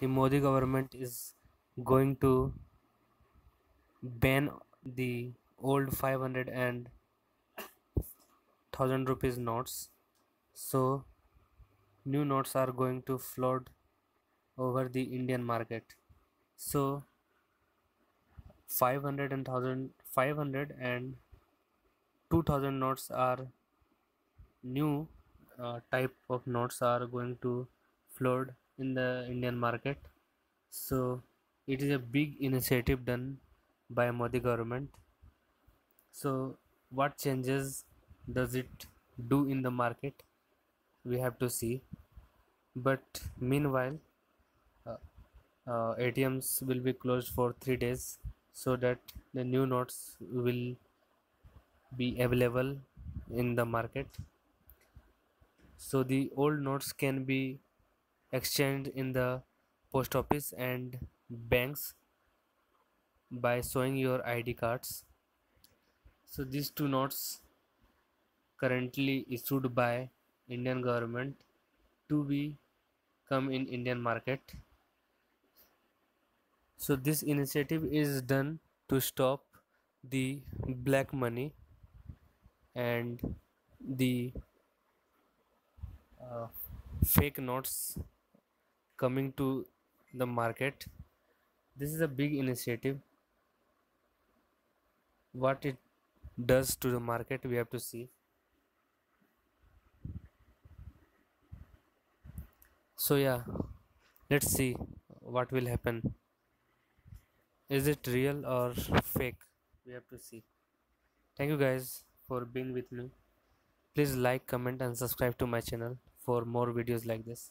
the Modi government is going to ban the old 500 and 1000 rupees notes. So new notes are going to flood over the Indian market. So 500 and 1000 500 and 2000 notes are new uh, type of notes are going to float in the Indian market. So it is a big initiative done by Modi government. So what changes does it do in the market? We have to see. But meanwhile uh, uh, ATMs will be closed for three days so that the new notes will be available in the market. So the old notes can be exchanged in the post office and banks by showing your id cards. So these two notes currently issued by indian government to be come in indian market. So this initiative is done to stop the black money and the uh, fake notes coming to the market. This is a big initiative. What it does to the market we have to see. So yeah let's see what will happen. Is it real or fake? We have to see. Thank you guys for being with me. Please like comment and subscribe to my channel for more videos like this